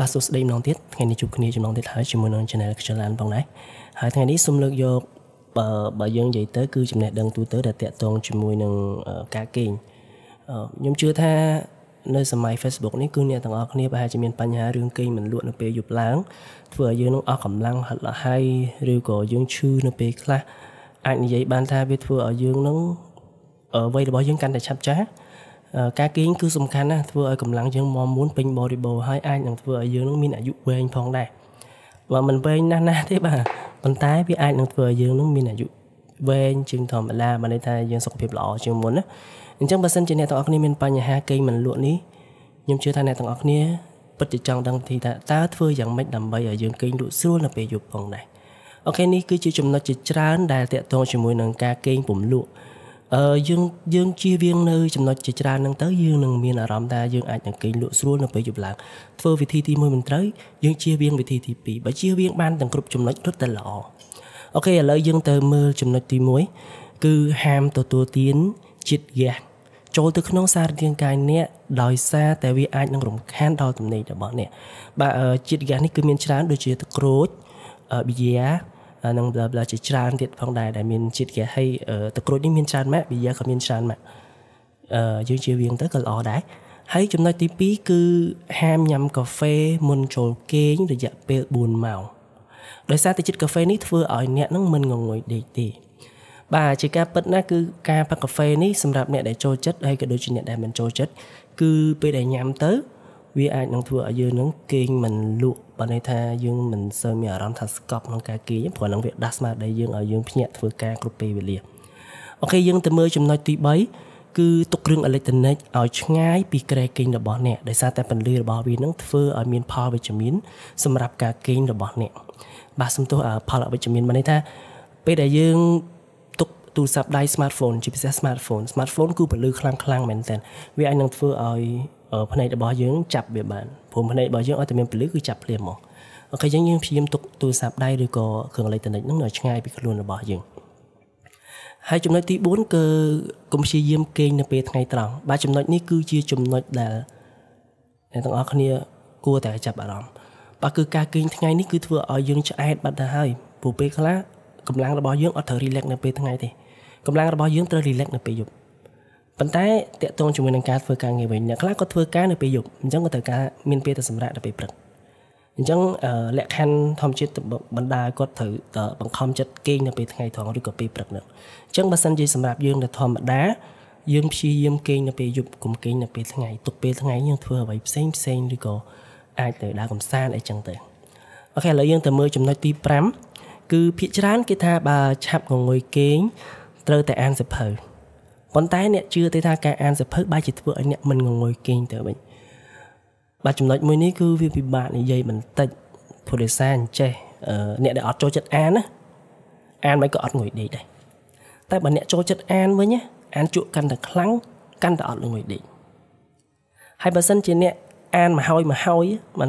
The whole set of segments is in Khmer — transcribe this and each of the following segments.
បាទសួស្តីម្ដងទៀតថ្ងៃនេះជួបគ្នាចំណងទៀតហើយជាមួយនឹង Channel ខ្ជិលឡានផងដែរហើយថ្ងៃនេះសូមលើកយកបើបើយើងនិយាយទៅគឺចំណេះដឹងទូទៅដែលតាក់ទងជាមួយនឹងការគេងខ្ញុំជឿថានៅសម័យ Facebook នេះគឺអ្នកទាំងអស់គ្នាប្រហែលជាមានបញ្ហារឿងគេងមិនលក់នៅពេលយប់ឡើងធ្វើឲ្យយើងនឹងអស់កម្លាំងហត់លហើយឬក៏យើងឈឺនៅពេលខ្លះអាចនិយាយបានថាវាធ្វើឲ្យយើងនឹងអ្វីរបស់យើងកាន់តែឆាប់ចាស់ ការគេងគឺសំខាន់ណាស់ធ្វើឲ្យកម្លាំងយើងមមួនពេញបរិបូរហើយអាចនឹងធ្វើឲ្យយើងនឹងមានអាយុវែងផងដែរបើមិនវែងណាស់ណាស់ទេបាទប៉ុន្តែវាអាចនឹងធ្វើឲ្យយើងនឹងមានអាយុវែងជាងធម្មតាបានន័យថាយើងសុខភាពល្អជាងមុនណាអញ្ចឹងបើសិនជាអ្នកទាំងអស់គ្នាមានបញ្ហាគេងមិនលក់នេះខ្ញុំជឿថាអ្នកទាំងអស់គ្នាពិតជាចង់ដឹងទីថាតើធ្វើយ៉ាងម៉េចដើម្បីឲ្យយើងគេងលក់ស្រួលនៅពេលយប់ផងដែរអូខេនេះគឺជាចំណុចជាច្រើនដែលតាក់ទងជាមួយនឹងការគេងពំលក់ អឺយើងយើងជៀសវាងនៅចំណុចជាច្រើនហ្នឹងទៅយើងនឹងមានអារម្មណ៍ថាយើងអាចនឹងគេងលក់ស្រួលនៅពេលយប់ឡើងធ្វើវិធីទី1មិនត្រូវយើងជៀសវាងវិធីទី2បើជៀសវាងបានទាំងគ្រប់ចំណុចរត់តែល្អអូខេឥឡូវយើងទៅមើលចំណុចទី1គឺហាមទទួលទានជាតិហ្គាសចូលទៅក្នុងសាររាង្គកាយអ្នកដោយសារតែវាអាចនឹងរំខានដល់ទំនេររបស់អ្នកបាទជាតិហ្គាសនេះគឺមានច្រើនដូចជាទឹកក្រូចប៊ីយ៉ា និង bla bla ជាច្រើនទៀតផងដែរដែលមានជាតិហ្គាសហើយទឹកក្រូចនេះមានច្រើនម៉ាក់ប៊ីយ៉ាក៏មានច្រើនម៉ាក់អឺយើងជៀសវាងទៅក៏ល្អដែរហើយចំណុចទី2គឺហាមញ៉ាំកាហ្វេមុនចូលគេងរយៈពេល4ម៉ោងដោយសារតែជាតិកាហ្វេនេះធ្វើឲ្យអ្នកនឹងមិនងងុយដេកទេបាទជាការពិតណាគឺការផឹកកាហ្វេនេះសម្រាប់អ្នកដែលចូលចិត្តហើយក៏ដូចជាអ្នកដែលមិនចូលចិត្តគឺពេលដែលញ៉ាំទៅ វាអាចនឹងធ្វើឲ្យយើងនឹងគេងមិនលក់បើន័យថាយើងមិនសូវមានអារម្មណ៍ថាស្កប់ក្នុងការគេងព្រោះនឹងវាដាស់ស្មារតីយើងឲ្យយើងភ្ញាក់ធ្វើការគ្រប់ពេលវេលាអូខេយើងទៅមើលចំណុចទី3គឺទុកគ្រឿងអេឡិចត្រូនិកឲ្យឆ្ងាយពីគ្រែគេងរបស់អ្នកដោយសារតែពន្លឺរបស់វានឹងធ្វើឲ្យមានផលវិជ្ជមានសម្រាប់ការគេងរបស់អ្នកបាទសំទោសផលអវិជ្ជមានមានន័យថាពេលដែលយើងទូរស័ព្ទដៃ smartphone ជាពិសេស smartphone smartphone គឺពលឺខ្លាំងខ្លាំងមែនទែនវាអាចនឹងធ្វើឲ្យ ភ្នែករបស់យើងចាប់វាបានព្រោះភ្នែករបស់យើងឲ្យតែមានពលឺគឺចាប់ភ្លាមហ្មងអូខេយើងយើងព្យាយាមទុកទូរស័ព្ទដៃឬក៏គ្រឿងអេឡិចត្រូនិកហ្នឹងនៅឆ្ងាយពីខ្លួនរបស់យើងហើយចំណុចទី4គឺកុំព្យាយាមគេងនៅពេលថ្ងៃត្រង់បាទចំណុចនេះគឺជាចំណុចដែលអ្នកទាំងអស់គ្នាគួរតែចាប់អារម្មណ៍បាទគឺការគេងថ្ងៃនេះគឺធ្វើឲ្យយើងឆ្អែតបាត់ទៅហើយព្រោះពេលខ្លះកម្លាំងរបស់យើងអត់ត្រូវ relax នៅពេលថ្ងៃទេកម្លាំងរបស់យើងត្រូវ relax នៅពេលយប់ ប៉ុន្តែតកតងជាមួយនឹងការធ្វើការងារវិញអ្នកខ្លះក៏ធ្វើការនៅពេលយប់អញ្ចឹងក៏ត្រូវការមានពេលទៅសម្រាកនៅពេលព្រឹកអញ្ចឹងលក្ខខណ្ឌធម្មជាតិបណ្ដាគាត់ត្រូវបង្ខំចិត្តគេងនៅពេលថ្ងៃត្រង់ឬក៏ពេលព្រឹកនោះអញ្ចឹងបើសិនជាសម្រាប់យើងទៅធម្មតាយើងព្យាយាមគេងនៅពេលយប់កុំគេងនៅពេលថ្ងៃទុកពេលថ្ងៃយើងធ្វើអ្វីផ្សេងផ្សេងឬក៏អាចទៅដើរកំសាន្តអីចឹងទៅអូខេឥឡូវយើងទៅមើលចំណុចទី5គឺភាកច្រើនគេថាបើឆាប់ងងុយគេងត្រូវតែអានសិភៅ ប៉ុន្តែអ្នកជឿទេថាការអានសិភៅបែរជាធ្វើឲ្យអ្នកមិនងងុយគេងទៅវិញបាទចំណុចមួយនេះគឺវាពិបាកនិយាយបន្តិចព្រោះដោយសារអញ្ចេះអ្នកដែលអត់ចូលចិត្តអានណាអានមិនក៏អត់ងុយដេកដែរតែបើអ្នកចូលចិត្តអានវិញអានជក់កាន់តែខ្លាំងកាន់តែអត់ងុយដេកហើយបើសិនជាអ្នកអានមកហើយមកហើយបាន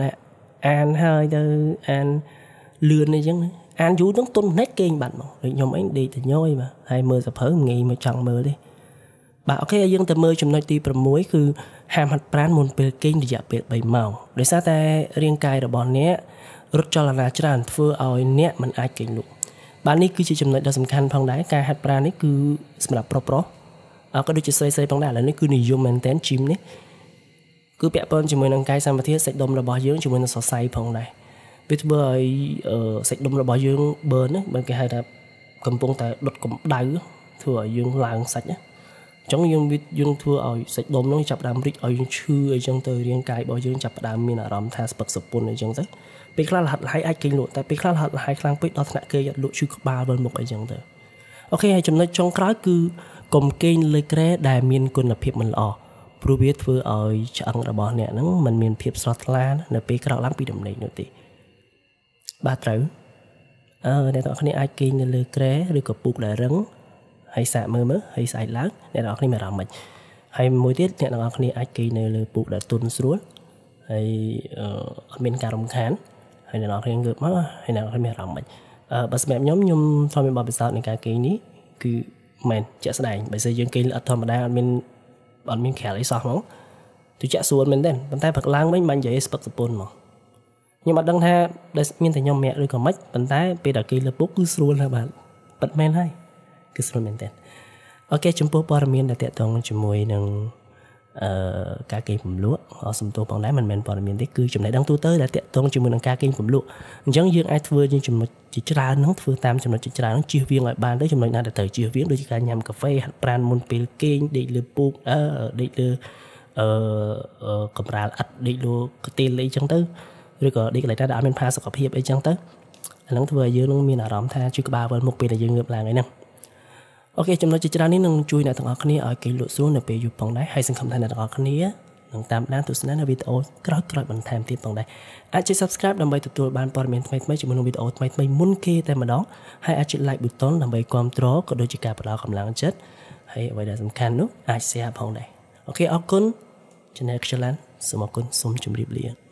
អានហើយទៅអានលឿនអីចឹងអានយូរនឹងទុនភ្នែកគេងបាត់មកដូចខ្ញុំអីដេកទៅញយបាទហើយមើលសភៅងាយមកចង់មើលទេ បាទអូខេយើងទៅមើលចំណុចទី6គឺហាមហាត់ប្រាណមុនពេលគេងរយៈពេល3ម៉ោងដោយសារតែរាងកាយរបស់អ្នករត់ចលនាច្រើនធ្វើឲ្យអ្នកមិនអាចគេងលក់បាទនេះគឺជាចំណុចដ៏សំខាន់ផងដែរការហាត់ប្រាណនេះគឺសម្រាប់ប្រុសប្រុសអើក៏ដូចជាស្រីស្រីផងដែរឥឡូវនេះគឺនិយមមែនតើ gym នេះគឺពាក់ព័ន្ធជាមួយនឹងកាយសម្បទាសាច់ដុំរបស់យើងជាមួយនឹងសរសៃផងដែរវាធ្វើឲ្យសាច់ដុំរបស់យើង burn ណាបើគេហៅថាកំពុងតែដុតកម្ដៅធ្វើឲ្យយើងឡើងសាច់ណា អញ្ចឹងយើងយើងធ្វើឲ្យសាច់ដុំនោះចាប់ដើមរីកឲ្យយើងឈឺអីចឹងទៅរាងកាយរបស់យើងចាប់ដើមមានអារម្មណ៍ថាស្ពឹកសពុនអីចឹងទៅពេលខ្លះលហាត់លហើយអាចគេងលក់តែពេលខ្លះលហាត់លហើយខ្លាំងពេកដល់ថ្នាក់គេអត់លក់ឈឺក្បាលវិលមុខអីចឹងទៅអូខេហើយចំណុចចុងក្រោយគឺកុំគេងលើក្រែដែលមានគុណភាពមិនល្អព្រោះវាធ្វើឲ្យឆ្អឹងរបស់អ្នកហ្នឹងมันមានភាពស្រស់ថ្លានៅពេលក្រោកឡើងពីដំណេកនោះទេបាទត្រូវអឺអ្នកទាំងអស់គ្នាអាចគេងនៅលើក្រែឬក៏ពូកដែលរឹង ហើយសាកមើលមើលហើយស្អែកឡើងអ្នកទាំងអស់គ្នាមានអារម្មណ៍មិនហើយមួយទៀតអ្នកទាំងអស់គ្នាអាចគេងនៅលើពូកដែលទុនស្រួលហើយអត់មានការរំខានហើយអ្នកទាំងអស់គ្នាងើបមកហើយអ្នកទាំងអស់គ្នាមានអារម្មណ៍មិនអឺបើសម្រាប់ខ្ញុំខ្ញុំធ្លាប់មានបទពិសោធន៍នៃការគេងនេះគឺមែនជាក់ស្ដែងបើសិនយើងគេងអត់ធម្មតាអត់មានអត់មានក្រាលអីសោះហ្មងទៅចាក់ស្រួលមែនទេប៉ុន្តែព្រឹកឡើងវិញមិននិយាយស្ពឹកសពុនហ្មងខ្ញុំអត់ដឹងថាដែលមានតែខ្ញុំម្នាក់ឬក៏មិនប៉ុន្តែពេលដែលគេលើពុកគឺស្រួលណាស់បាទពិតមែនហើយ គឺស្រួលមែនតើអូខេចំពោះព័ត៌មានដែលតាក់ទងជាមួយនឹងអឺការកេងពំលក់អសំទោសផងដែរមិនមែនព័ត៌មានទេគឺចំណេះដឹងទូទៅដែលតាក់ទងជាមួយនឹងការកេងពំលក់អញ្ចឹងយើងអាចធ្វើជាចំណុចជាច្រើនហ្នឹងធ្វើតាមចំណុចជាច្រើនហ្នឹងជៀសវាងឲ្យបានទៅចំណុចណាដែលត្រូវជៀសវាងដូចជាការញ៉ាំកាហ្វេហាត់ប្រាណមុនពេលគេងដេកលើពូកអឺដេកលើអឺកំរាលឥតដេកលើកទេលអីចឹងទៅឬក៏ដេកកន្លែងណាដែលអត់មានផាសុខភាពអីចឹងទៅអាហ្នឹងធ្វើឲ្យយើងនឹងមានអារម្មណ៍ថាជួយក្បាលវិលមុខពេលដែលយើងងើបឡើងហ្នឹង អូខេចំណុចជាច្រើននេះនឹងជួយអ្នកទាំងអស់គ្នាឲ្យគេលក់ស្រួលនៅពេលយប់ផងដែរហើយសង្ឃឹមថាអ្នកទាំងអស់គ្នានឹងតាមដានទស្សនានៅវីដេអូក្រោយៗបន្ថែមទៀតផងដែរអាចចុច Subscribe ដើម្បីទទួលបានព័ត៌មានថ្មីៗជាមួយនឹងវីដេអូថ្មីៗមុនគេតែម្ដងហើយអាចចុច Like button ដើម្បីគ្រប់គ្រងក៏ដូចជាការផ្ដល់កម្លាំងចិត្តហើយអ្វីដែលសំខាន់នោះអាច share ផងដែរអូខេអរគុណ Channel ខ្ជិលានសូមអរគុណសូមជម្រាបលា